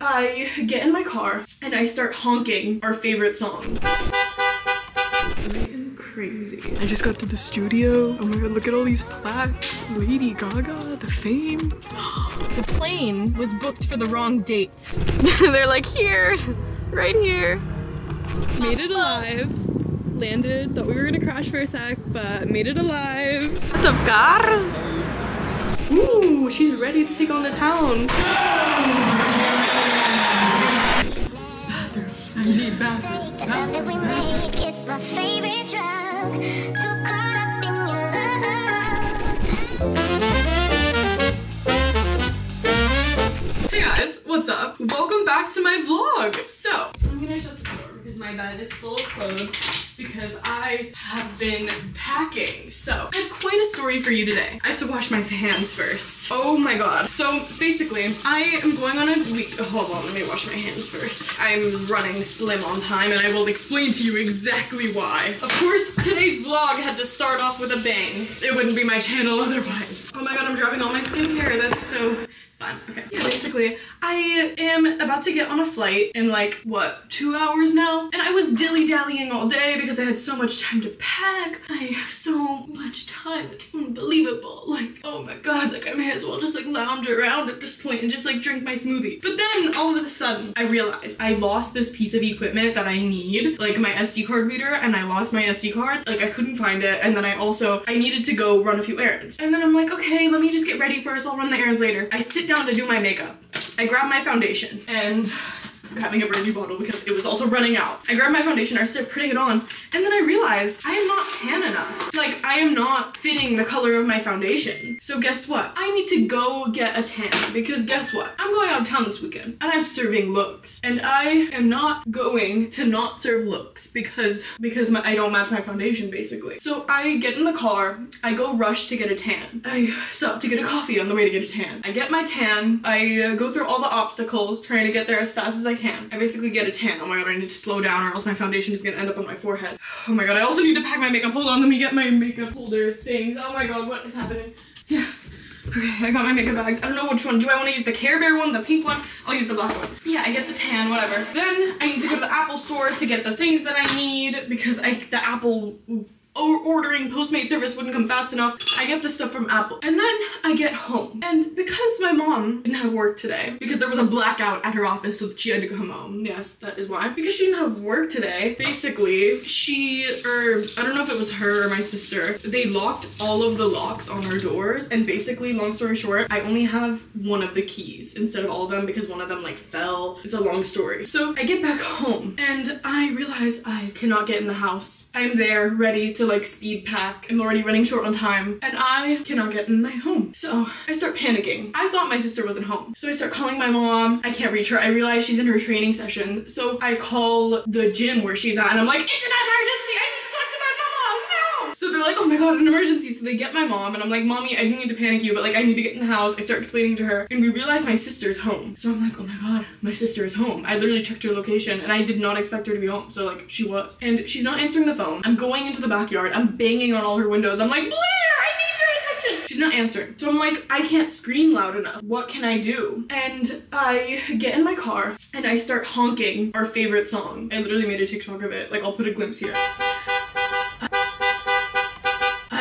I get in my car and I start honking our favorite song. I am crazy. I just got to the studio. Oh my god, look at all these plaques. Lady Gaga, the fame. The plane was booked for the wrong date. They're like, here, right here. Made it alive. Landed. Thought we were gonna crash for a sec, but made it alive. What the cars? Ooh, she's ready to take on the town. I need bathroom. The love that we make, it's my favorite drug. Too caught up in your love. Hey guys, what's up? Welcome back to my vlog. So, I'm gonna shut the door because my bed is full of clothes because I have been packing. So, I have quite a story for you today. I have to wash my hands first. Oh my god. So, basically, I am going on a week. hold on, let me wash my hands first. I'm running slim on time and I will explain to you exactly why. Of course, today's vlog had to start off with a bang. It wouldn't be my channel otherwise. Oh my god, I'm dropping all my skincare. That's so fun. Okay. Yeah, basically, I am about to get on a flight in like, what, two hours now? And I was dilly-dallying all day because I had so much time to pack. I have so much time. It's unbelievable. Like, oh my god, like I may as well just like lounge around at this point and just like drink my smoothie. But then all of a sudden, I realized I lost this piece of equipment that I need, like my SD card reader, and I lost my SD card. Like I couldn't find it. And then I also, I needed to go run a few errands. And then I'm like, okay, let me just get ready first. I'll run the errands later. I sit down to do my makeup. I grab my foundation and having a brand new bottle because it was also running out. I grab my foundation, I start putting it on, and then I realize I am not tan enough. Like, I am not fitting the color of my foundation. So guess what? I need to go get a tan because guess what? I'm going out of town this weekend and I'm serving looks. And I am not going to not serve looks because because my, I don't match my foundation basically. So I get in the car, I go rush to get a tan. I stop to get a coffee on the way to get a tan. I get my tan, I uh, go through all the obstacles trying to get there as fast as I can. I basically get a tan. Oh my god, I need to slow down or else my foundation is gonna end up on my forehead. Oh my god, I also need to pack my makeup. Hold on, let me get my makeup holders things. Oh my god, what is happening? Yeah. Okay, I got my makeup bags. I don't know which one. Do I want to use the Care Bear one, the pink one? I'll use the black one. Yeah, I get the tan, whatever. Then I need to go to the Apple store to get the things that I need because I the Apple or ordering Postmate service wouldn't come fast enough. I get the stuff from Apple. And then I get home. And because my mom didn't have work today, because there was a blackout at her office, so she had to come home. Um, yes, that is why. Because she didn't have work today, basically, she, or I don't know if it was her or my sister, they locked all of the locks on our doors. And basically, long story short, I only have one of the keys instead of all of them because one of them like fell. It's a long story. So I get back home and I realize I cannot get in the house. I'm there ready to like speed pack. I'm already running short on time and I cannot get in my home. So I start panicking. I thought my sister wasn't home. So I start calling my mom. I can't reach her. I realize she's in her training session. So I call the gym where she's at and I'm like, it's an emergency. I need to talk to my mom now. So they're like, oh my god, an emergency. So they get my mom and I'm like, mommy, I didn't mean to panic you, but like I need to get in the house. I start explaining to her and we realize my sister's home. So I'm like, oh my god, my sister is home. I literally checked her location and I did not expect her to be home. So like she was. And she's not answering the phone. I'm going into the backyard. I'm banging on all her windows. I'm like, Blair, I need. She's not answering. So I'm like, I can't scream loud enough. What can I do? And I get in my car and I start honking our favorite song. I literally made a TikTok of it. Like I'll put a glimpse here.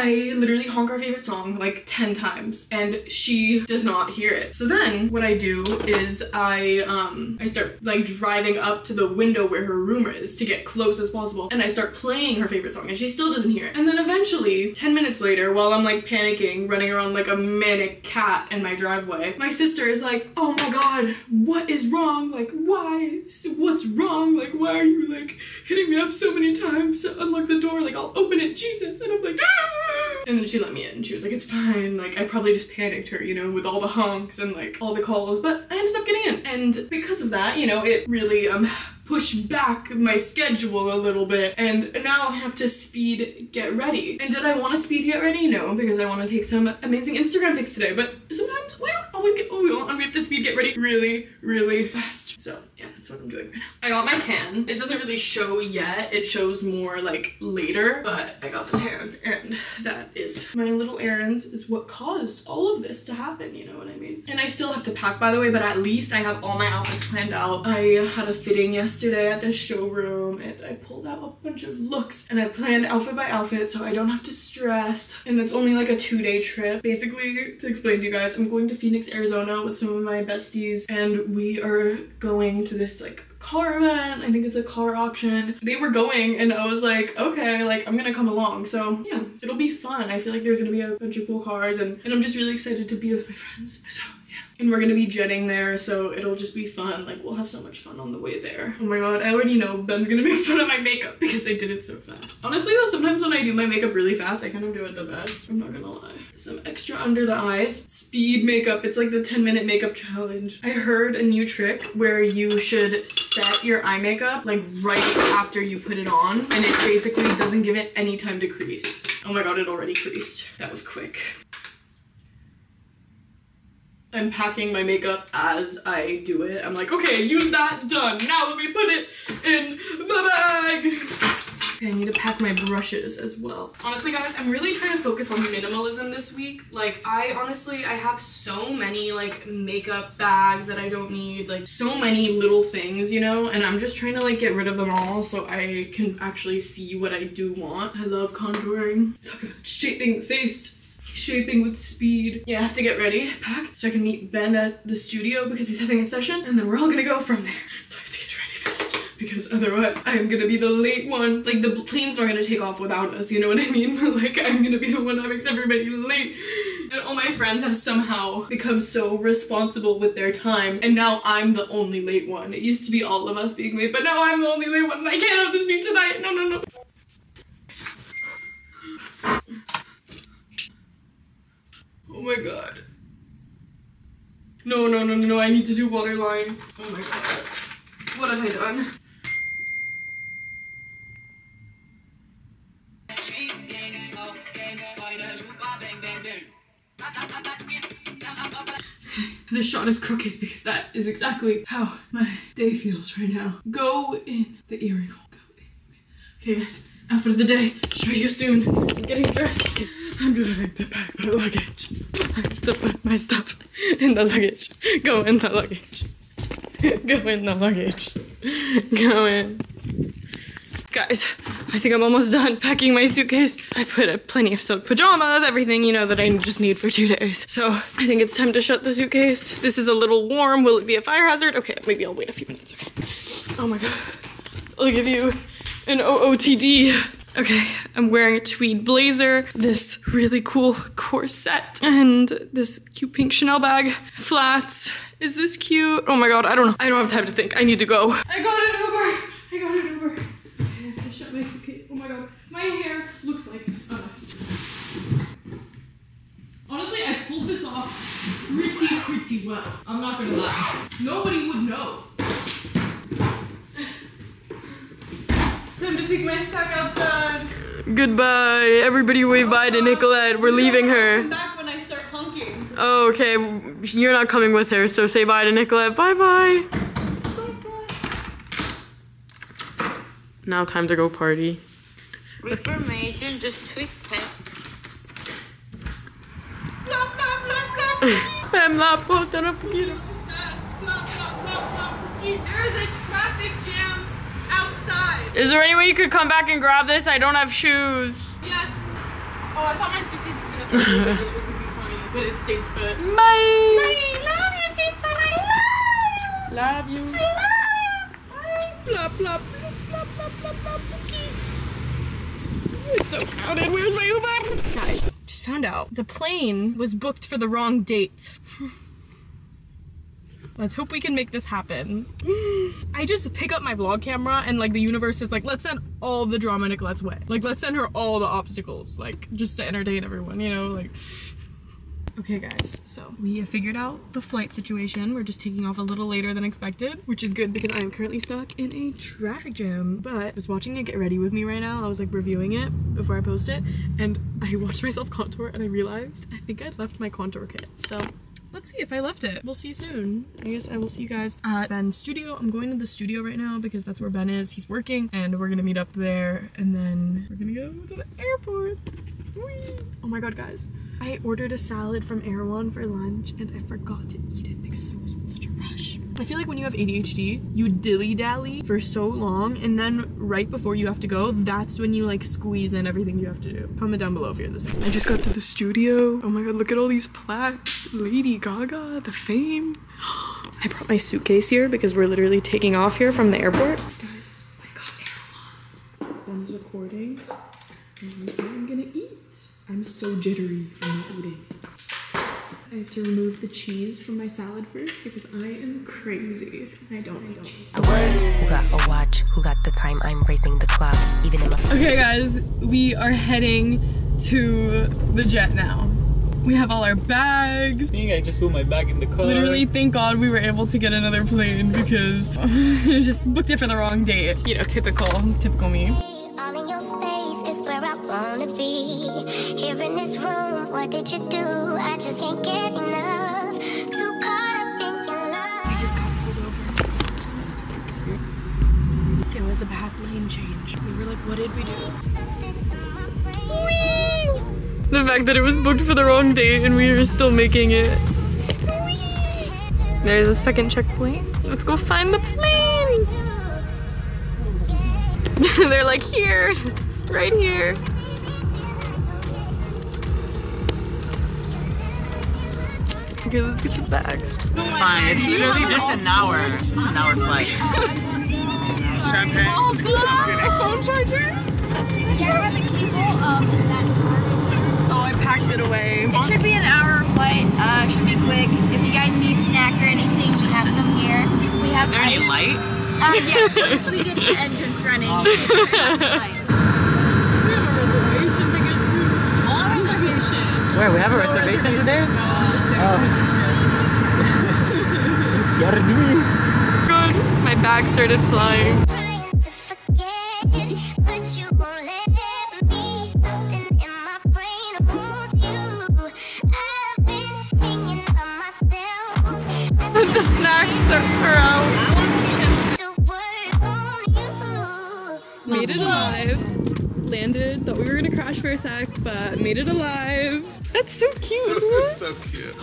I literally honk our favorite song like 10 times and she does not hear it. So then what I do is I um I start like driving up to the window where her room is to get close as possible and I start playing her favorite song and she still doesn't hear it. And then eventually 10 minutes later while I'm like panicking running around like a manic cat in my driveway my sister is like oh my god what is wrong like why what's wrong like why are you like hitting me up so many times to unlock the door like I'll open it Jesus and I'm like "Ah!" And then she let me in. She was like it's fine. Like I probably just panicked her you know with all the honks and like all the calls but I ended up getting in. And because of that you know it really um push back my schedule a little bit and now I have to speed get ready. And did I want to speed get ready? No, because I want to take some amazing Instagram pics today, but sometimes we don't always get what we want and we have to speed get ready really, really fast. So yeah, that's what I'm doing right now. I got my tan. It doesn't really show yet. It shows more like later, but I got the tan and that is my little errands is what caused all of this to happen, you know what I mean? And I still have to pack by the way, but at least I have all my outfits planned out. I had a fitting yesterday at the showroom and I pulled out a bunch of looks and I planned outfit by outfit so I don't have to stress. And it's only like a two day trip. Basically, to explain to you guys, I'm going to Phoenix, Arizona with some of my besties and we are going to this like car event. I think it's a car auction. They were going and I was like, okay, like I'm gonna come along. So yeah, it'll be fun. I feel like there's gonna be a bunch of cool cars and, and I'm just really excited to be with my friends. So. And we're gonna be jetting there, so it'll just be fun. Like we'll have so much fun on the way there. Oh my god, I already know Ben's gonna make fun of my makeup because I did it so fast. Honestly though, sometimes when I do my makeup really fast, I kind of do it the best. I'm not gonna lie. Some extra under the eyes. Speed makeup. It's like the 10 minute makeup challenge. I heard a new trick where you should set your eye makeup like right after you put it on and it basically doesn't give it any time to crease. Oh my god, it already creased. That was quick. I'm packing my makeup as I do it. I'm like, okay, use that, done. Now let me put it in the bag. Okay, I need to pack my brushes as well. Honestly, guys, I'm really trying to focus on minimalism this week. Like, I honestly, I have so many like makeup bags that I don't need, like so many little things, you know? And I'm just trying to like get rid of them all so I can actually see what I do want. I love contouring. Talk about shaping the face shaping with speed. Yeah, I have to get ready, pack, so I can meet Ben at the studio because he's having a session, and then we're all gonna go from there. So I have to get ready fast because otherwise I am gonna be the late one. Like the plane's not gonna take off without us, you know what I mean? like I'm gonna be the one that makes everybody late. And all my friends have somehow become so responsible with their time, and now I'm the only late one. It used to be all of us being late, but now I'm the only late one, and I can't have this be tonight. No, no, no. Oh my god. No, no, no, no, no, I need to do waterline. Oh my god. What have I done? This shot is crooked because that is exactly how my day feels right now. Go in the earring hole. Go in. Okay, guys. Of the day. Show you soon. I'm getting dressed. I'm gonna to pack my luggage. I have to put my stuff in the luggage. Go in the luggage. Go in the luggage. Go in. Guys, I think I'm almost done packing my suitcase. I put a plenty of silk pajamas, everything, you know, that I just need for two days. So I think it's time to shut the suitcase. This is a little warm. Will it be a fire hazard? Okay, maybe I'll wait a few minutes, okay. Oh my god. I'll give you an OOTD. Okay, I'm wearing a tweed blazer, this really cool corset, and this cute pink Chanel bag. Flats. Is this cute? Oh my god, I don't know. I don't have time to think. I need to go. I got an Uber. I got an Uber. I have to shut my suitcase. Oh my god. My hair looks like a mess. Honestly, I pulled this off pretty, pretty well. I'm not gonna lie. Nobody would know. Time to take my sack outside. Goodbye. Everybody wave bye to Nicolette. We're leaving her. Back when I start honking. Oh, okay. You're not coming with her, so say bye to Nicolette. Bye bye. Now time to go party. Reformation, just twist it. Femme la poste on a forget There is a traffic Is there any way you could come back and grab this? I don't have shoes. Yes. Oh, I thought my suitcase was gonna start moving. It was gonna be funny, but it stayed put. Bye. love you, sister. I Love you. love you. Blah, blah, blah, blah, blah, blah, blah. It's so crowded. Where's my Uber? Guys, just found out the plane was booked for the wrong date. Let's hope we can make this happen. I just pick up my vlog camera and like the universe is like, let's send all the drama Nicolette's way. Like let's send her all the obstacles, like just to entertain everyone, you know, like Okay guys, so we have figured out the flight situation. We're just taking off a little later than expected, which is good because I am currently stuck in a traffic jam. But I was watching it get ready with me right now. I was like reviewing it before I post it and I watched myself contour and I realized I think I'd left my contour kit. So let's see if I left it. We'll see soon. I guess I will see you guys at Ben's studio. I'm going to the studio right now because that's where Ben is. He's working and we're gonna meet up there and then we're gonna go to the airport. Whee! Oh my god, guys. I ordered a salad from Erewhon for lunch and I forgot to eat it because I was in such. I feel like when you have ADHD, you dilly-dally for so long and then right before you have to go, that's when you like squeeze in everything you have to do. Comment down below if you're the same. I just got to the studio. Oh my god, look at all these plaques. Lady Gaga, the fame. I brought my suitcase here because we're literally taking off here from the airport. Guys, I got Erewhon. Ben's recording. And I'm gonna eat. I'm so jittery from not eating. I have to remove the cheese from my salad first because I am crazy. I don't like cheese. Who got a watch? Who got the time? I'm racing the clock. Even in my Okay, guys, we are heading to the jet now. We have all our bags. I think I just put my bag in the car. Literally, thank God we were able to get another plane because I just booked it for the wrong date. You know, typical, typical me. Wanna be. Here in this room, what did you do? I just can't get enough. Too caught up in your love. I just got pulled over. It was a bad lane change. We were like, what did we do? The fact that it was booked for the wrong date and we were still making it. There's a second checkpoint. Let's go find the plane. They're like here, right here. Okay, let's get the bags. It's fine. It's literally just an hour. It's just an hour flight. Champagne. A phone charger? Oh, I packed it away. It should be an hour flight. Uh, should be quick. If you guys need snacks or anything, we have some here. We have. Is there any light? Uh, yes, once we get the engines running. We have a reservation to get to. reservation. Where? We have a reservation today? Oh. you scared me. Good. My bag started flying. Trying to forget, but you won't let me. Something in my brain wants you. I've been hanging by myself. the snacks are around. To work on you. Made it alive. Landed. Thought we were gonna crash for a sec, but made it alive. That's so cute. so cute.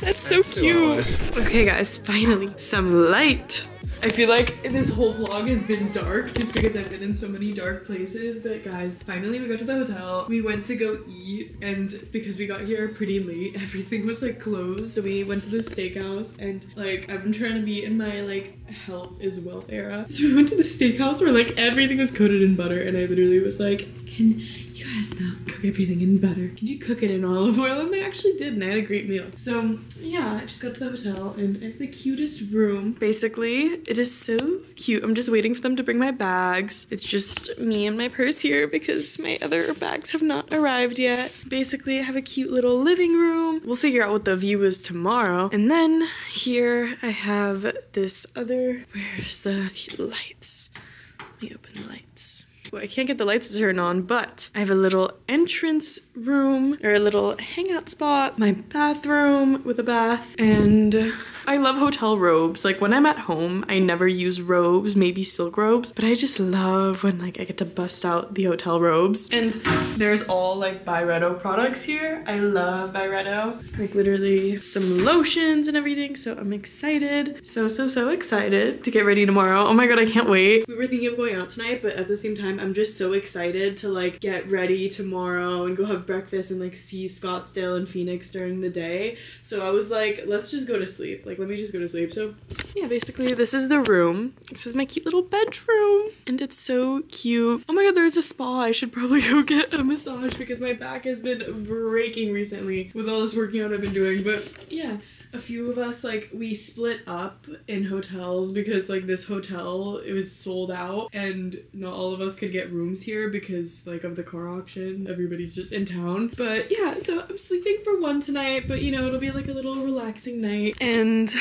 That's so cute. Okay, guys, finally some light. I feel like this whole vlog has been dark just because I've been in so many dark places. But guys, finally we got to the hotel. We went to go eat, and because we got here pretty late, everything was like closed. So we went to the steakhouse, and like I've been trying to be in my like health is wealth era. So we went to the steakhouse where like everything was coated in butter, and I literally was like, "Can you guys not cook everything in butter? Could you cook it in olive oil?" And they actually did, and I had a great meal. So yeah, I just got to the hotel, and I have the cutest room. Basically, it is so cute. I'm just waiting for them to bring my bags. It's just me and my purse here because my other bags have not arrived yet. Basically, I have a cute little living room. We'll figure out what the view is tomorrow. And then here I have this other. Where's the lights? Let me open the lights. I can't get the lights to turn on, but I have a little entrance room or a little hangout spot, my bathroom with a bath, and I love hotel robes. Like when I'm at home, I never use robes, maybe silk robes, but I just love when like I get to bust out the hotel robes. And there's all like Byredo products here. I love Byredo. Like literally some lotions and everything, so I'm excited. So, so, so excited to get ready tomorrow. Oh my god, I can't wait. We were thinking of going out tonight, but at the same time, I'm just so excited to like get ready tomorrow and go have breakfast and like see Scottsdale and Phoenix during the day. So I was like, let's just go to sleep. Like, let me just go to sleep. So yeah, basically, this is the room. This is my cute little bedroom, and it's so cute. Oh my god, there's a spa. I should probably go get a massage because my back has been breaking recently with all this working out I've been doing. But yeah, a few of us like we split up in hotels because like this hotel it was sold out and not all of us could get rooms here because like of the car auction. Everybody's just in town. But yeah, so I'm sleeping for one tonight, but you know, it'll be like a little relaxing night. And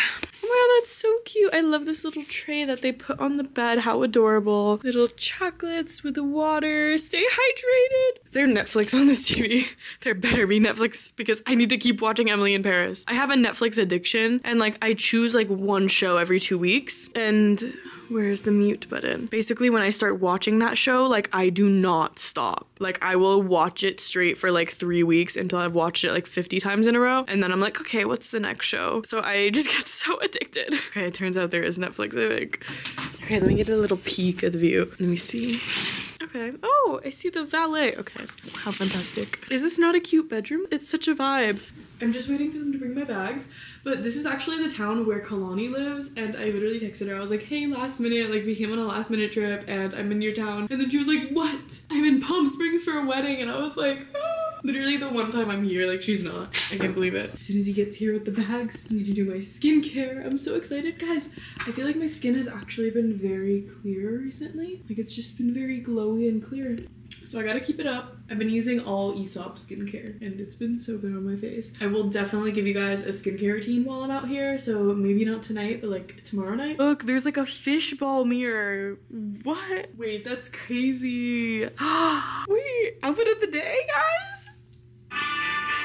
wow, that's so cute. I love this little tray that they put on the bed. How adorable. Little chocolates with the water. Stay hydrated. Is there Netflix on this TV? There better be Netflix because I need to keep watching Emily in Paris. I have a Netflix addiction and like I choose like one show every two weeks and Where's the mute button? Basically, when I start watching that show, like I do not stop. Like I will watch it straight for like three weeks until I've watched it like 50 times in a row. And then I'm like, okay, what's the next show? So I just get so addicted. Okay, it turns out there is Netflix, I think. Okay, let me get a little peek at the view. Let me see. Okay. Oh, I see the valet. Okay. How fantastic. Is this not a cute bedroom? It's such a vibe. I'm just waiting for them to bring my bags. But this is actually the town where Kalani lives. And I literally texted her. I was like, hey, last minute, like we came on a last minute trip and I'm in your town. And then she was like, what? I'm in Palm Springs for a wedding. And I was like, "Ah." Literally the one time I'm here, like she's not. I can't believe it. As soon as he gets here with the bags, I'm gonna do my skincare. I'm so excited. Guys, I feel like my skin has actually been very clear recently. Like it's just been very glowy and clear. So I gotta keep it up. I've been using all Aesop skincare and it's been so good on my face. I will definitely give you guys a skincare routine while I'm out here. So maybe not tonight, but like tomorrow night. Look, there's like a fishball mirror. What? Wait, that's crazy. Wait, outfit of the day, guys?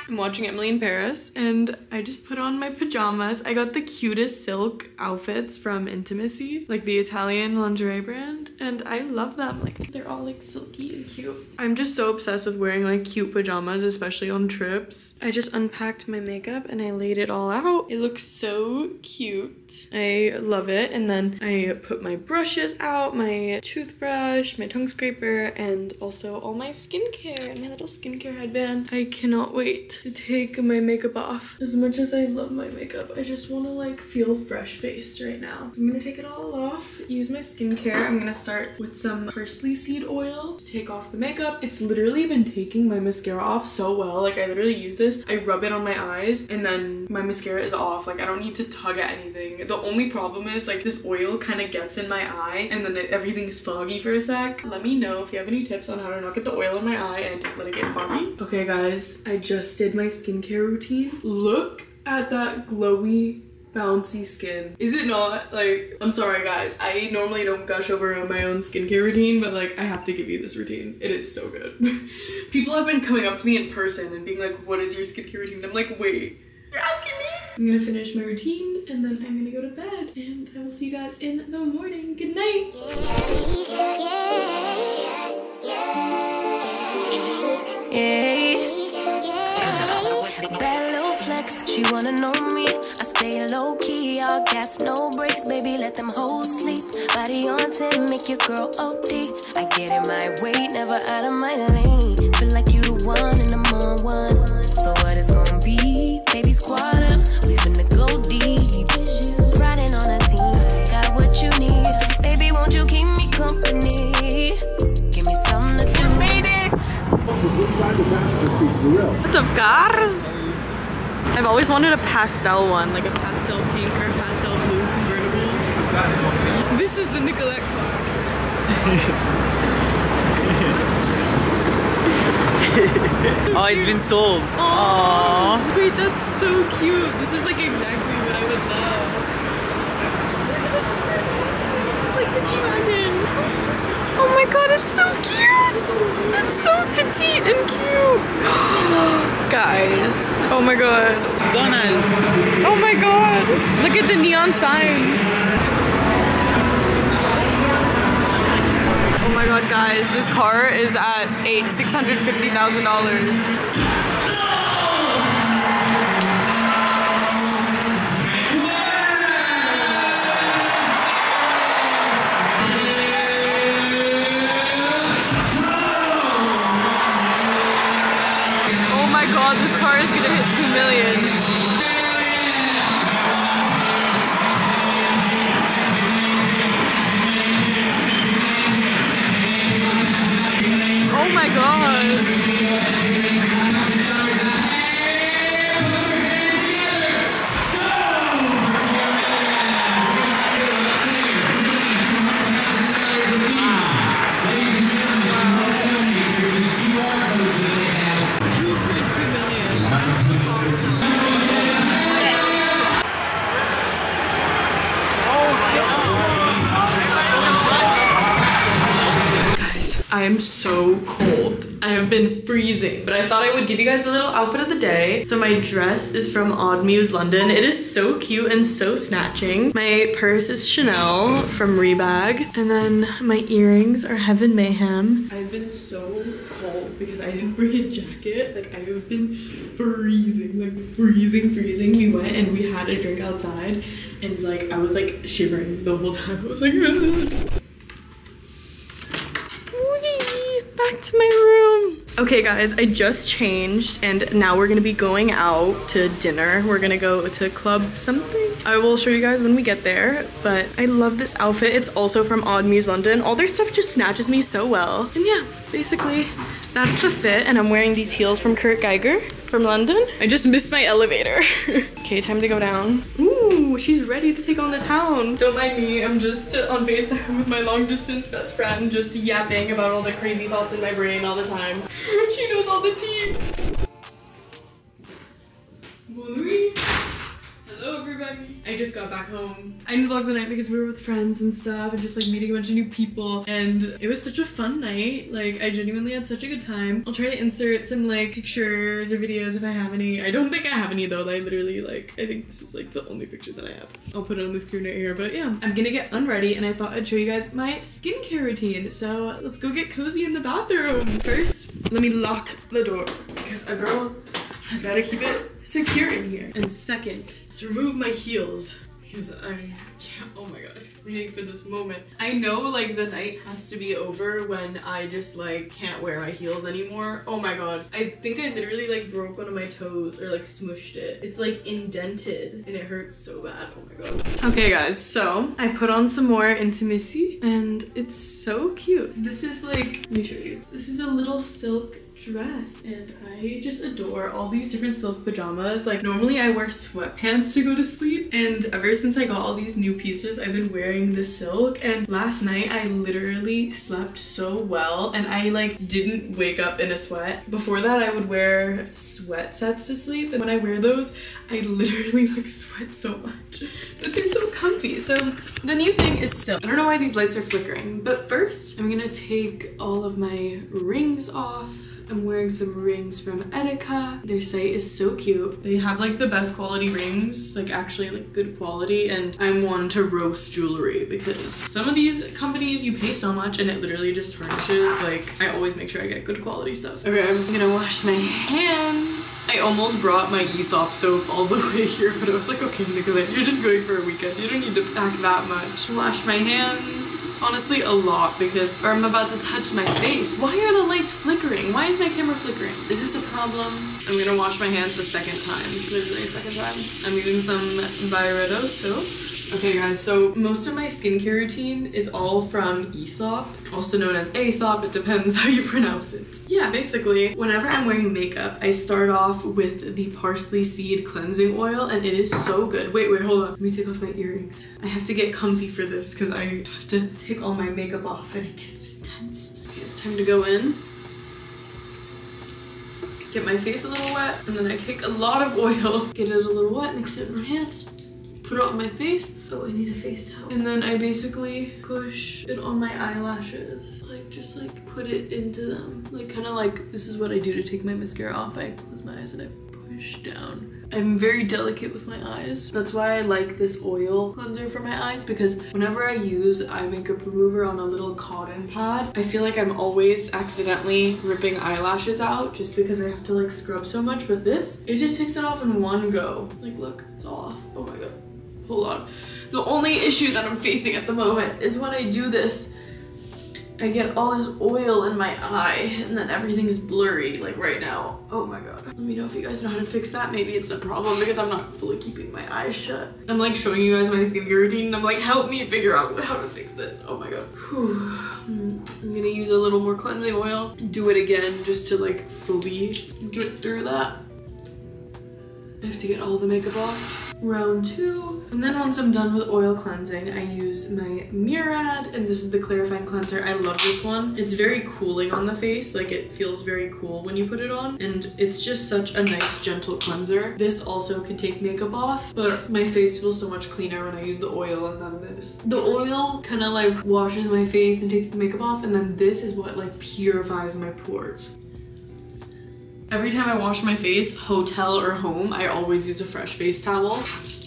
I'm watching Emily in Paris and I just put on my pajamas. I got the cutest silk outfits from Intimissimi, like the Italian lingerie brand, and I love them. Like they're all like silky and cute. I'm just so obsessed with wearing like cute pajamas, especially on trips. I just unpacked my makeup and I laid it all out. It looks so cute. I love it. And then I put my brushes out, my toothbrush, my tongue scraper, and also all my skincare my little skincare headband. I cannot wait to take my makeup off. As much as I love my makeup, I just want to like feel fresh faced right now. I'm gonna take it all off, use my skincare. I'm gonna start with some parsley seed oil to take off the makeup. It's literally been taking my mascara off so well. Like I literally use this, I rub it on my eyes and then my mascara is off. Like I don't need to tug at anything. The only problem is like this oil kind of gets in my eye and then it, everything's foggy for a sec. Let me know if you have any tips on how to not get the oil in my eye and let it get foggy. Okay guys, I just did my skincare routine. Look at that glowy bouncy skin. Is it not? Like, I'm sorry guys. I normally don't gush over my own skincare routine, but like, I have to give you this routine. It is so good. People have been coming up to me in person and being like, what is your skincare routine? I'm like, wait, you're asking me? I'm gonna finish my routine and then I'm gonna go to bed. And I will see you guys in the morning. Good night. Bad little flex, she wanna know me. I stay low key, all gas, no brakes, baby. Let them hoes sleep. Body on 10, make your girl OD. I get in my way, never out of my lane. Feel like you the one and I'm on one. Always wanted a pastel one, like a pastel pink or pastel blue convertible. This is the Nicolette car. Oh, it's been sold. Oh, Aww. Wait, that's so cute. This is like exactly what I would love. Look at this. It's like the G-Wagon. Oh my god, it's so cute. It's so petite and cute. Guys, oh my god. Donald's. Oh my god. Look at the neon signs. Oh my god, guys, this car is at eight six hundred fifty thousand dollars. Gonna hit two million. Give you guys a little outfit of the day. So my dress is from Odd Muse London. It is so cute and so snatching. My purse is Chanel from Rebag. And then my earrings are Heaven Mayhem. I've been so cold because I didn't bring a jacket. Like I have been freezing, like freezing, freezing. We went and we had a drink outside and like I was like shivering the whole time. I was like Okay guys, I just changed and now we're gonna be going out to dinner. We're gonna go to club something. I will show you guys when we get there, but I love this outfit. It's also from Odd Muse London. All their stuff just snatches me so well. And yeah, basically that's the fit and I'm wearing these heels from Kurt Geiger from London. I just missed my elevator. okay, time to go down. Ooh, she's ready to take on the town. Don't mind me, I'm just on FaceTime with my long distance best friend, just yapping about all the crazy thoughts in my brain all the time. she knows all the tea. Everybody. I just got back home. I didn't vlog the night because we were with friends and stuff and just like meeting a bunch of new people and it was such a fun night. Like I genuinely had such a good time. I'll try to insert some like pictures or videos if I have any. I don't think I have any though. I literally like, I think this is like the only picture that I have. I'll put it on the screen right here. But yeah, I'm gonna get unready and I thought I'd show you guys my skincare routine. So let's go get cozy in the bathroom. First, let me lock the door because a girl has gotta keep it secure in here. And second, let's remove my heels because I can't, oh my god, waiting for this moment. I know like the night has to be over when I just like can't wear my heels anymore. Oh my god. I think I literally like broke one of my toes or like smushed it. It's like indented and it hurts so bad. Oh my god. Okay guys, so I put on some more Intimissimi and it's so cute. This is like, let me show you. This is a little silk dress and I just adore all these different silk pajamas. Like normally I wear sweatpants to go to sleep and ever since I got all these new pieces I've been wearing the silk and last night I literally slept so well and I like didn't wake up in a sweat. Before that I would wear sweat sets to sleep and when I wear those I literally like sweat so much but they're so comfy. So the new thing is silk. I don't know why these lights are flickering but first I'm gonna take all of my rings off I'm wearing some rings from Etika. Their site is so cute. They have like the best quality rings, like actually like good quality. And I'm one to roast jewelry because some of these companies you pay so much and it literally just tarnishes. Like I always make sure I get good quality stuff. Okay, I'm gonna wash my hands. I almost brought my Aesop soap all the way here, but I was like, okay, Nicolette, you're just going for a weekend. You don't need to pack that much. Wash my hands, honestly, a lot because, I'm about to touch my face. Why are the lights flickering? Why is my camera flickering? Is this a problem? I'm gonna wash my hands the second time, literally a second time. I'm using some Byredo soap. Okay guys, so most of my skincare routine is all from Aesop, also known as Aesop, it depends how you pronounce it. Yeah, basically, whenever I'm wearing makeup, I start off with the parsley seed cleansing oil and it is so good. Wait, wait, hold on. Let me take off my earrings. I have to get comfy for this because I have to take all my makeup off and it gets intense. Okay, it's time to go in. Get my face a little wet and then I take a lot of oil, get it a little wet, mix it in my hands, put it on my face. Oh, I need a face towel. And then I basically push it on my eyelashes. Like, just like put it into them. Like, kind of like, this is what I do to take my mascara off. I close my eyes and I push down. I'm very delicate with my eyes. That's why I like this oil cleanser for my eyes because whenever I use eye makeup remover on a little cotton pad, I feel like I'm always accidentally ripping eyelashes out just because I have to like scrub so much. But this, it just takes it off in one go. Like, look, it's all off. Oh my god. Hold on. The only issue that I'm facing at the moment is when I do this, I get all this oil in my eye and then everything is blurry like right now. Oh my god. Let me know if you guys know how to fix that. Maybe it's a problem because I'm not fully keeping my eyes shut. I'm like showing you guys my skincare routine and I'm like help me figure out how to fix this. Oh my god. Whew. Mm, I'm gonna use a little more cleansing oil. Do it again just to like fully get through that. I have to get all the makeup off. Round two. And then once I'm done with oil cleansing, I use my Murad, and this is the clarifying cleanser. I love this one. It's very cooling on the face, like it feels very cool when you put it on, and it's just such a nice gentle cleanser. This also can take makeup off, but my face feels so much cleaner when I use the oil and then this. The oil kind of like washes my face and takes the makeup off, and then this is what like purifies my pores. Every time I wash my face, hotel or home, I always use a fresh face towel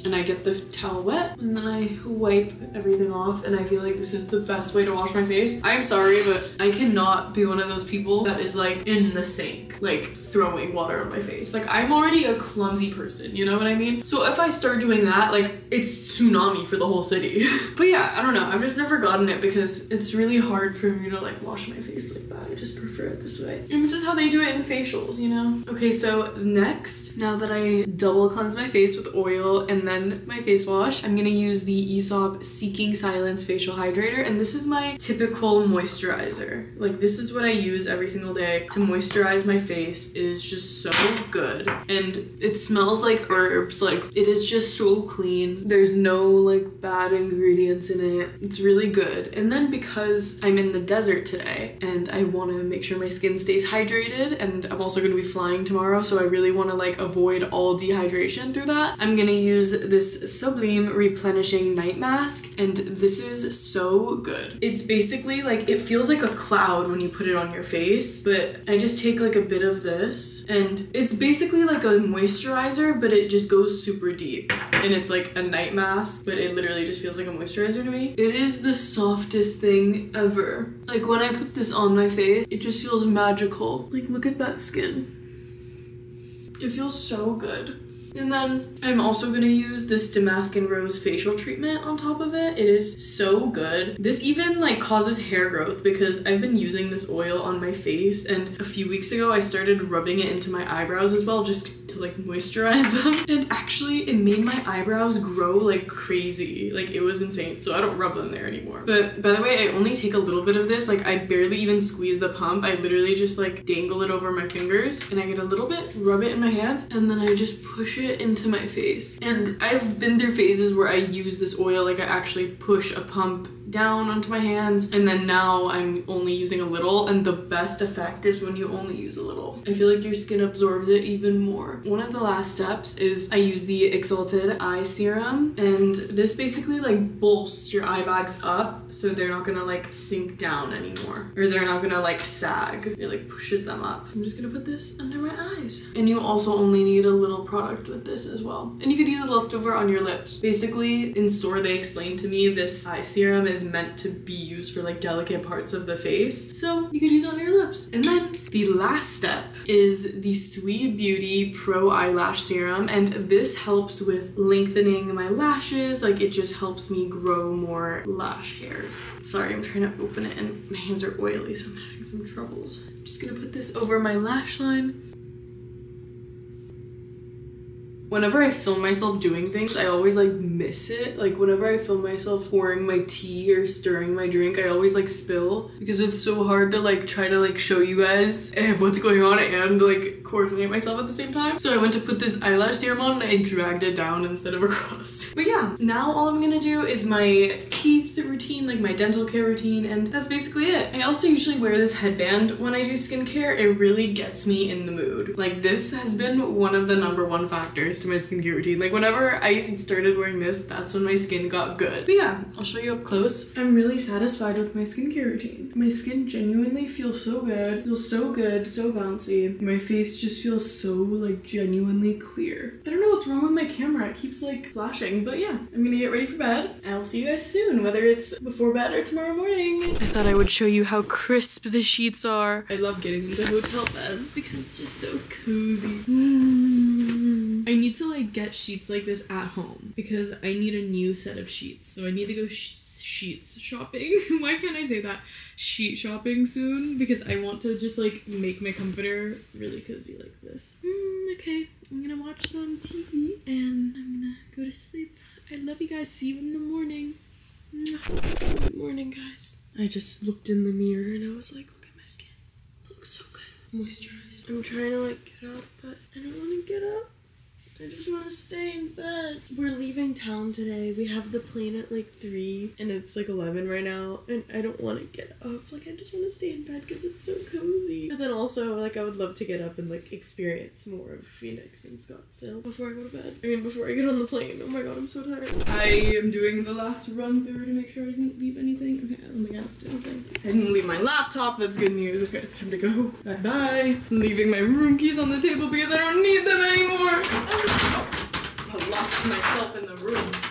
and I get the towel wet and then I wipe everything off and I feel like this is the best way to wash my face. I'm sorry, but I cannot be one of those people that is like in the sink, like throwing water on my face. Like I'm already a clumsy person, you know what I mean? So if I start doing that, like it's tsunami for the whole city. but yeah, I don't know. I've just never gotten it because it's really hard for me to like wash my face like that. I just prefer it this way. And this is how they do it in facials, you know? Okay, so next, now that I double cleanse my face with oil and then my face wash, I'm gonna use the Aesop Seeking Silence Facial Hydrator. And this is my typical moisturizer. Like this is what I use every single day to moisturize my face. It is just so good. And it smells like herbs. Like it is just so clean. There's no like bad ingredients in it. It's really good. And then because I'm in the desert today and I want to make sure my skin stays hydrated and I'm also to be flying tomorrow so I really want to like avoid all dehydration through that. I'm to use this Sublime replenishing night mask and this is so good. It's basically like it feels like a cloud when you put it on your face but I just take like a bit of this and it's basically like a moisturizer but it just goes super deep and it's like a night mask but it literally just feels like a moisturizer to me. It is the softest thing ever. Like when I put this on my face it just feels magical. Like look at that skin. It feels so good. And then I'm also gonna use this Damascan Rose facial treatment on top of it. It is so good. This even like causes hair growth because I've been using this oil on my face and a few weeks ago I started rubbing it into my eyebrows as well just to like moisturize them. And actually it made my eyebrows grow like crazy. Like it was insane. So I don't rub them there anymore. But by the way, I only take a little bit of this. Like I barely even squeeze the pump. I literally just like dangle it over my fingers and I get a little bit, rub it in my hands, and then I just push it into my face. And I've been through phases where I use this oil, like I actually push a pump down onto my hands and then now I'm only using a little and the best effect is when you only use a little. I feel like your skin absorbs it even more. One of the last steps is I use the Exalted Eye Serum and this basically like bolsts your eye bags up so they're not gonna like sink down anymore or they're not gonna like sag. It like pushes them up. I'm just gonna put this under my eyes. And you also only need a little product with this as well. And you could use a leftover on your lips. Basically in store they explained to me this eye serum is meant to be used for like delicate parts of the face. So you could use it on your lips. And then the last step is the Sweet Beauty Pro Eyelash Serum. And this helps with lengthening my lashes. Like it just helps me grow more lash hairs. Sorry, I'm trying to open it and my hands are oily, so I'm having some troubles. I'm just gonna put this over my lash line. Whenever I film myself doing things, I always like miss it. Like whenever I film myself pouring my tea or stirring my drink, I always like spill because it's so hard to like try to like show you guys what's going on and like coordinate myself at the same time. So I went to put this eyelash serum on and I dragged it down instead of across. But yeah, now all I'm gonna do is my teeth routine, like my dental care routine, and that's basically it. I also usually wear this headband when I do skincare. It really gets me in the mood. Like this has been one of the number one factors to my skincare routine. Like whenever I started wearing this, that's when my skin got good. But yeah, I'll show you up close. I'm really satisfied with my skincare routine. My skin genuinely feels so good, feels so good, so bouncy. My face just feels so like genuinely clear. I don't know what's wrong with my camera. It keeps like flashing, but yeah, I'm gonna get ready for bed. I'll see you guys soon, whether it's before bed or tomorrow morning. I thought I would show you how crisp the sheets are. I love getting into hotel beds because it's just so cozy. Mm. I need to like get sheets like this at home because I need a new set of sheets. So I need to go sh- sheets shopping. Why can't I say that? Sheet shopping soon because I want to just like make my comforter really cozy like this. Mm, okay, I'm gonna watch some TV and I'm gonna go to sleep. I love you guys. See you in the morning. Good morning, guys. I just looked in the mirror and I was like, look at my skin. It looks so good. Moisturized. I'm trying to like get up, but I don't want to get up. I just want to stay in bed. We're leaving town today. We have the plane at like 3 and it's like 11 right now. And I don't want to get up. Like, I just want to stay in bed because it's so cozy. And then also, like, I would love to get up and like experience more of Phoenix and Scottsdale before I go to bed. I mean, before I get on the plane. Oh my god, I'm so tired. I am doing the last run through to make sure I didn't leave anything. Okay, I don't think I left anything. I didn't leave my laptop. That's good news. Okay, it's time to go. Bye bye. Leaving my room keys on the table because I don't need them anymore. Oh, I locked myself in the room.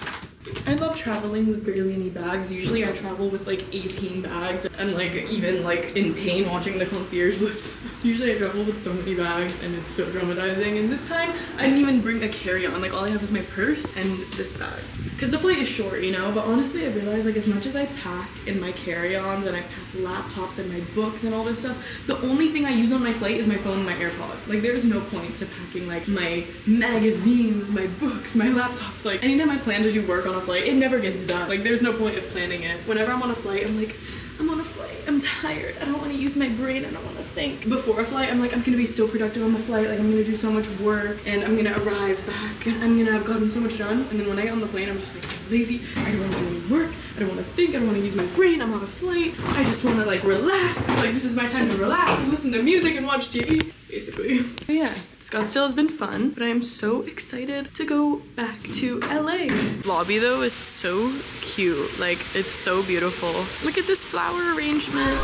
I love traveling with barely any bags. Usually I travel with like 18 bags and like even like in pain watching the concierge lift. Usually I travel with so many bags and it's so traumatizing. And this time I didn't even bring a carry-on. Like all I have is my purse and this bag. Cause the flight is short, you know? But honestly I realized like as much as I pack in my carry-ons and I pack laptops and my books and all this stuff, the only thing I use on my flight is my phone and my AirPods. Like there's no point to packing like my magazines, my books, my laptops. Like anytime I plan to do work on a flight, it never gets done. Like there's no point of planning it. Whenever I'm on a flight, I'm like, I'm on a flight. I'm tired. I don't want to use my brain. I don't want to think. Before a flight, I'm like, I'm gonna be so productive on the flight. Like I'm gonna do so much work, and I'm gonna arrive back, and I'm gonna have gotten so much done. And then when I get on the plane, I'm just like lazy. I don't want to do any work. I don't want to think. I don't want to use my brain. I'm on a flight. I just want to like relax. Like this is my time to relax and listen to music and watch TV. Basically. But yeah, Scottsdale has been fun, but I am so excited to go back to LA. Lobby though, it's so cute. Like it's so beautiful. Look at this flower arrangement.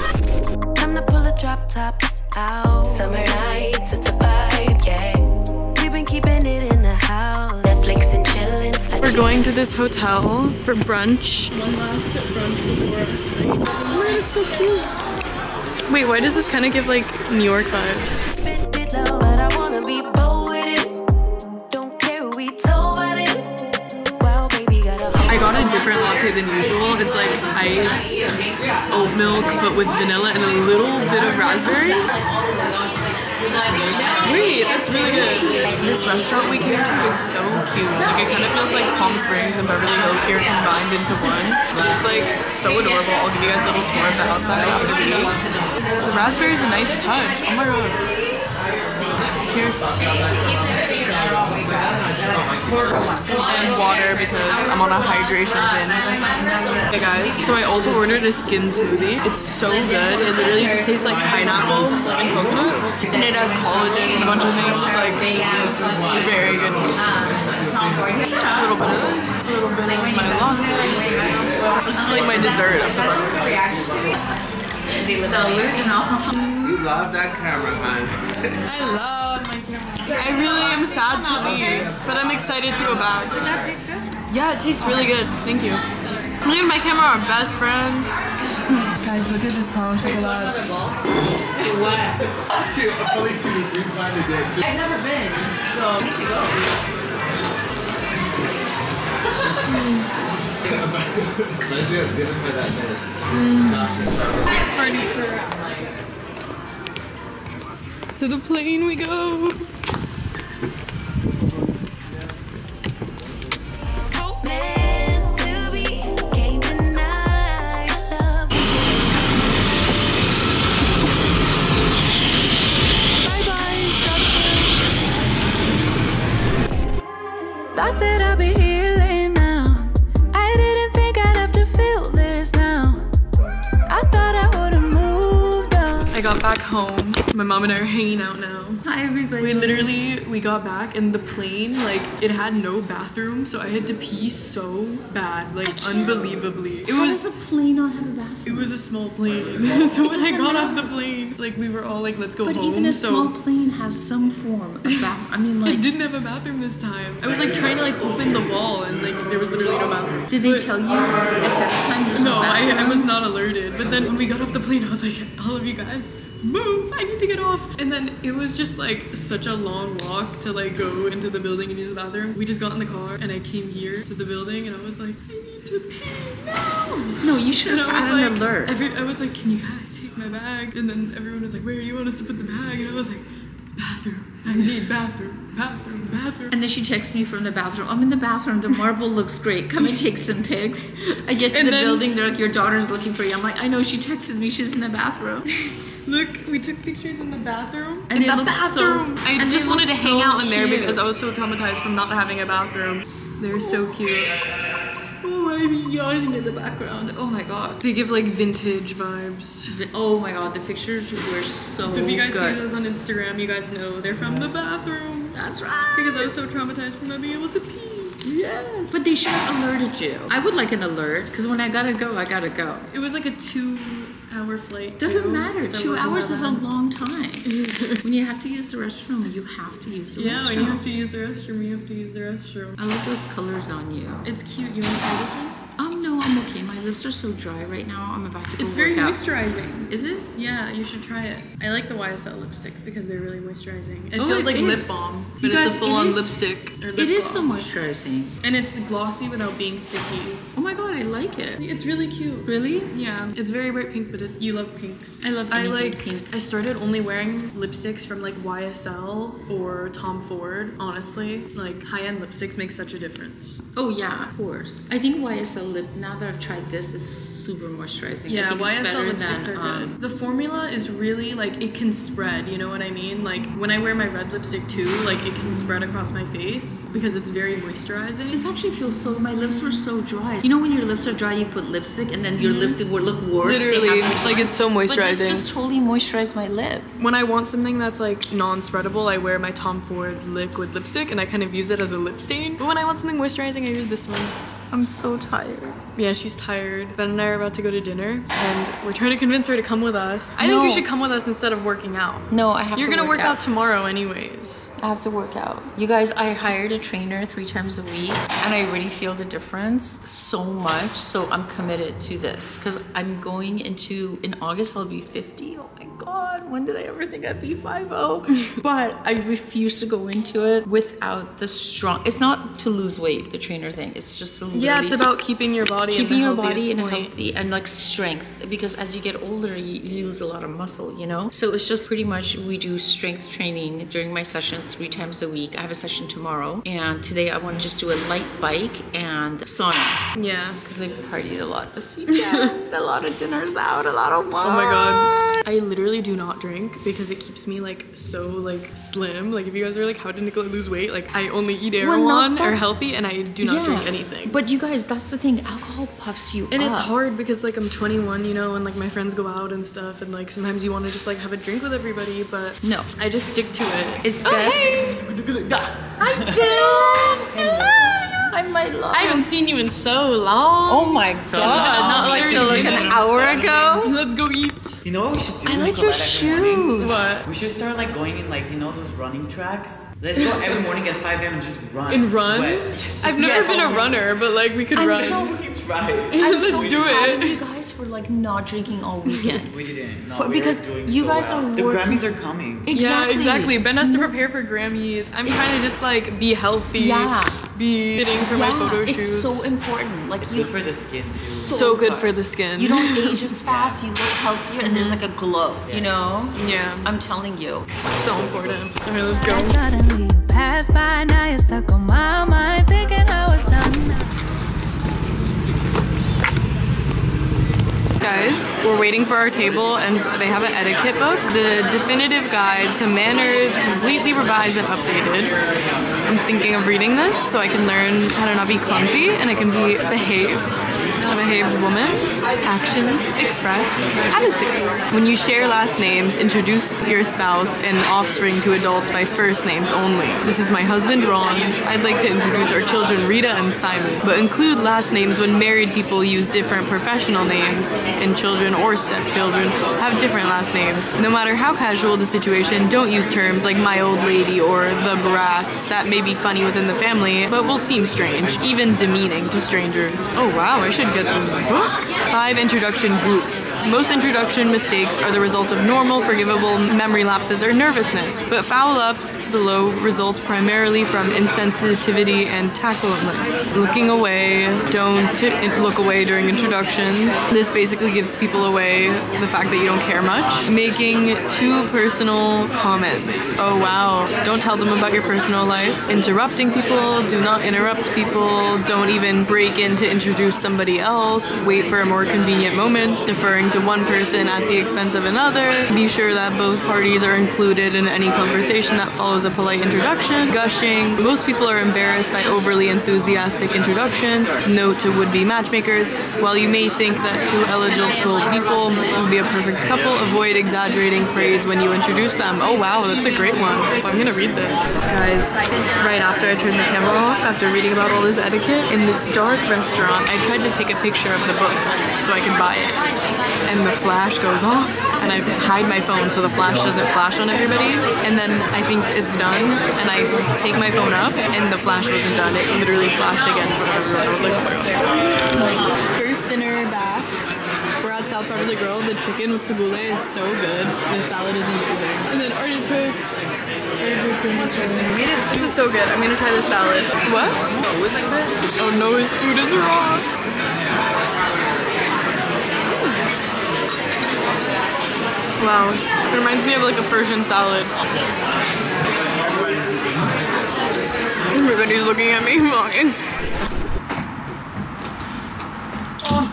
Time to pull a drop top out. Summer nights, it's a vibe, yeah. We've been keeping it in the house. Netflix and chillin'. We're going to this hotel for brunch. One last brunch before Oh my god, it's so cute. Wait, why does this kind of give like New York vibes? I got a different latte than usual. It's like iced oat milk, but with vanilla and a little bit of raspberry. Wait, that's really good. This restaurant we came to is so cute. Like it kind of feels like Palm Springs and Beverly Hills here combined into one. It's like so adorable. I'll give you guys a little tour of the outside after we eat. The raspberry is a nice touch. Oh my god. Cheers. And water because I'm on a hydration thing. Hey guys, so I also ordered a skin smoothie. It's so good. It literally just tastes like pineapple and coconut. And it has collagen and a bunch of things. Like, this is very good taste. A little bit of this, a little bit of my latte. This is like my dessert of the breakfast. You love that camera, man. I love my camera. I really am sad to leave, but I'm excited to go back. That tastes good? Yeah, it tastes really good. Thank you. Me and my camera are best friends. Guys, look at this pound chocolate. I've never been, so I need to go. To the plane we go. Meant to be, can't deny love. Bye bye. Thought that I'd be healing now. I didn't think I'd have to feel this now. I thought I would've moved on. I got back home. My mom and I are hanging out now. Hi everybody. We literally we got back and the plane like it had no bathroom, so I had to pee so bad, like unbelievably. It How was does a plane not have a bathroom? it was a small plane. so when I doesn't got off the plane, like we were all like, let's go But home. even a so small plane has some form of bathroom. I mean, like. I didn't have a bathroom this time. I was like trying to like open the wall and like there was literally no bathroom. did they But- tell you ahead of time No, no I. I was not alerted. But then when we got off the plane, I was like, all of you guys, move! I need to get off. And then it was just like such a long walk to like go into the building and use the bathroom. We just got in the car and I came here to the building and I was like, I need to pee now. No, you should have I had was an like, alert. Every, I was like, can you guys take my bag? And then everyone was like, where do you want us to put the bag? And I was like, bathroom. I need bathroom, bathroom, bathroom. and then she texts me from the bathroom. I'm in the bathroom. The marble looks great. Come and take some pics. I get to And the then- building. They're like, your daughter's looking for you. I'm like, I know. She texted me. She's in the bathroom. Look, we took pictures in the bathroom. And in the look so- bathroom. I just wanted to look hang out in there cute. because I was so traumatized from not having a bathroom. They're so cute. Oh, I'm yawning in the background. Oh my god. They give like vintage vibes. The- oh my god, the pictures were so So if you guys good. see those on Instagram, you guys know they're from the bathroom. That's right. Because I was so traumatized from not being able to pee. Yes. But they should have alerted you. I would like an alert because when I gotta go, I gotta go. It was like a two hour flight. Doesn't matter. so Two hours is a long time. when you have to use the restroom, you have to use the Yeah, restroom. when you have to use the restroom, you have to use the restroom. I love those colors on you. It's cute. You want to try this one? No, I'm okay. My lips are so dry right now. I'm about to go It's very moisturizing. Is it? Yeah, you should try it. I like the YSL lipsticks because they're really moisturizing. It Oh, feels it like is. lip balm, but You it's a full-on lipstick. Or lip It is so moisturizing. And it's glossy without being sticky. Oh my god, I like it. It's really cute. Really? Yeah, it's very bright pink, but it, you love pinks. I love I like pink. I started only wearing lipsticks from like YSL or Tom Ford. Honestly, like high-end lipsticks make such a difference. Oh yeah, of course. I think YSL lip. Now that I've tried this, it's super moisturizing. Yeah, YSL lipsticks than, are good. um, the formula is really like it can spread. You know what I mean? Like when I wear my red lipstick too, like it can spread across my face because it's very moisturizing. This actually feels so. My lips were so dry. You know when your lips are dry, you put lipstick, and then your lipstick will look worse. Literally, like it's so moisturizing. But this just totally moisturized my lip. when I want something that's like non-spreadable, I wear my Tom Ford liquid lipstick and I kind of use it as a lip stain. But when I want something moisturizing, I use this one. I'm so tired. Yeah, she's tired. Ben and I are about to go to dinner, and we're trying to convince her to come with us. I think you should come with us instead of working out. No, I have You're to gonna work work out tomorrow, anyways. I have to work out. You guys, I hired a trainer three times a week and I really feel the difference so much. So I'm committed to this because I'm going into, in August, I'll be 50. God, when did I ever think I'd be 50? but I refuse to go into it without the strong, it's not to lose weight, the trainer thing. It's just to Yeah, it's about keeping your body keeping in your body in a healthy and like strength because as you get older you, you lose a lot of muscle you know so it's just pretty much we do strength training during my sessions three times a week i have a session tomorrow and today i want to just do a light bike and sauna Yeah. because i partied a lot this weekend a lot of dinners out a lot of Oh my god. I literally do not drink because it keeps me like so like slim. Like if you guys are like how did Nicolette lose weight? Like I only eat Well, not or healthy and I do not drink anything. but you guys that's the thing alcohol puffs you up. and up it's hard because like I'm 21, you know, and like my friends go out and stuff and like sometimes you want to just like have a drink with everybody, but no I just stick to it. it's Oh, best hey! i might love I haven't seen you in so long. oh my god not like to look an hour ago Let's go eat. You know what we should do? I like your Nicolette, morning? shoes. What? We should start like going in like you know those running tracks. Let's go every morning at 5 a.m. and just run. And run? Sweat. I've never Yes. been a oh runner, but like we could I'm run. so- Fucking try. I'm Let's so do proud it. of you guys for like not drinking all weekend. We didn't. No, For- we because doing you so guys well. are The working- Grammys are coming. Yeah, exactly. Ben has to prepare for Grammys. I'm trying to just like be healthy. Yeah. Be fitting for my Yeah, photo it's shoots. so important. Like It's you, good for the skin too. so good for the skin. you don't age as fast. You look healthier, and there's like a glow. You know. Yeah, I'm telling you. so important. All right, let's go. Guys, we're waiting for our table and they have an etiquette book. The definitive guide to manners, completely revised and updated. I'm thinking of reading this so I can learn how to not be clumsy and I can be behaved. A behaved woman. Actions express attitude. When you share last names, introduce your spouse and offspring to adults by first names only. This is my husband, Ron. I'd like to introduce our children, Rita and Simon, but include last names when married people use different professional names and children or stepchildren have different last names. No matter how casual the situation, don't use terms like my old lady or the brats. That may be funny within the family, but will seem strange, even demeaning to strangers. Oh wow, I should get. Five introduction groups. Most introduction mistakes are the result of normal, forgivable memory lapses or nervousness, but foul ups below result primarily from insensitivity and tactfulness. Looking away, don't look away during introductions. This basically gives people away the fact that you don't care much. Making too personal comments. Oh wow. Don't tell them about your personal life. Interrupting people. Do not interrupt people. Don't even break in to introduce somebody else. Else, wait for a more convenient moment, deferring to one person at the expense of another, be sure that both parties are included in any conversation that follows a polite introduction, gushing. Most people are embarrassed by overly enthusiastic introductions. Note to would-be matchmakers, while you may think that two eligible people would be a perfect couple, avoid exaggerating praise when you introduce them. Oh wow, that's a great one. I'm gonna read this. Guys, right after I turned the camera off, after reading about all this etiquette, in this dark restaurant, I tried to take a picture of the book so I can buy it. And the flash goes off, and I hide my phone so the flash doesn't flash on everybody. And then I think it's done, and I take my phone up, and the flash wasn't done. It literally flashed again in front everyone. I was like, oh my god. First dinner back. We're at South Park with the Girl. The chicken with tabbouleh is so good. The salad is amazing. And then artichoke. This is so good. I'm gonna try the salad. What? Oh no, his food is raw. Wow. It reminds me of like a Persian salad. Everybody's looking at me vlogging. Oh.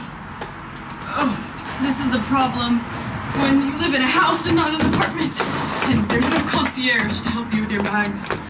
oh, this is the problem when you live in a house and not an apartment, and there's no concierge to help you with your bags.